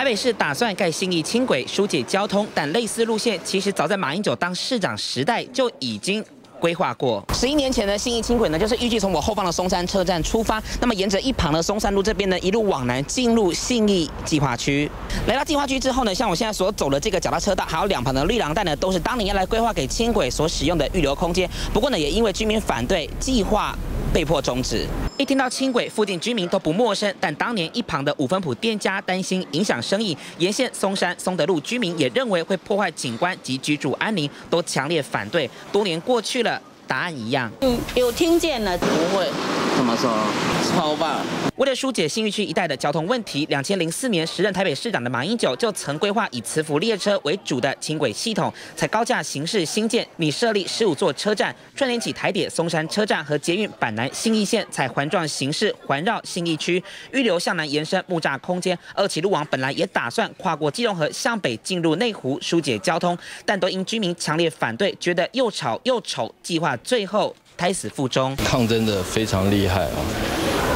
台北市打算盖新义轻轨疏解交通，但类似路线其实早在马英九当市长时代就已经。规划过十一年前的新义轻轨呢，就是预计从我后方的松山车站出发，那么沿着一旁的松山路这边呢，一路往南进入信义计划区。来到计划区之后呢，像我现在所走的这个脚踏车道，还有两旁的绿廊带呢，都是当年要来规划给轻轨所使用的预留空间。不过呢，也因为居民反对，计划被迫终止。一听到轻轨，附近居民都不陌生，但当年一旁的五分埔店家担心影响生意，沿线松山松德路居民也认为会破坏景观及居住安宁，都强烈反对。多年过去了。答案一样，嗯，有听见了，不会，怎么说？超棒。为了疏解新域区一带的交通问题，两千零四年时任台北市长的马英九就曾规划以磁浮列车为主的轻轨系统，才高架形式新建，拟设立十五座车站，串联起台铁松山车站和捷运板南新义线，采环状形式环绕新义区，预留向南延伸木栅空间。二期路网本来也打算跨过基隆河向北进入内湖疏解交通，但都因居民强烈反对，觉得又吵又丑，计划。最后胎死腹中，抗争的非常厉害啊！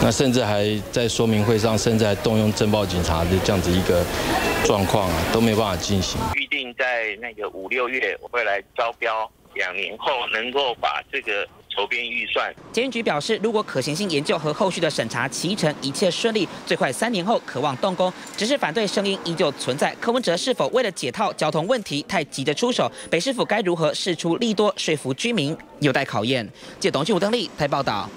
那甚至还在说明会上，甚至还动用政报警察的这样子一个状况啊，都没办法进行。预定在那个五六月我会来招标，两年后能够把这个。筹编预算，捷运局表示，如果可行性研究和后续的审查齐成，一切顺利，最快三年后渴望动工。只是反对声音依旧存在。柯文哲是否为了解套交通问题太急着出手？北市府该如何事出利多说服居民，有待考验。借董俊武登丽台报道。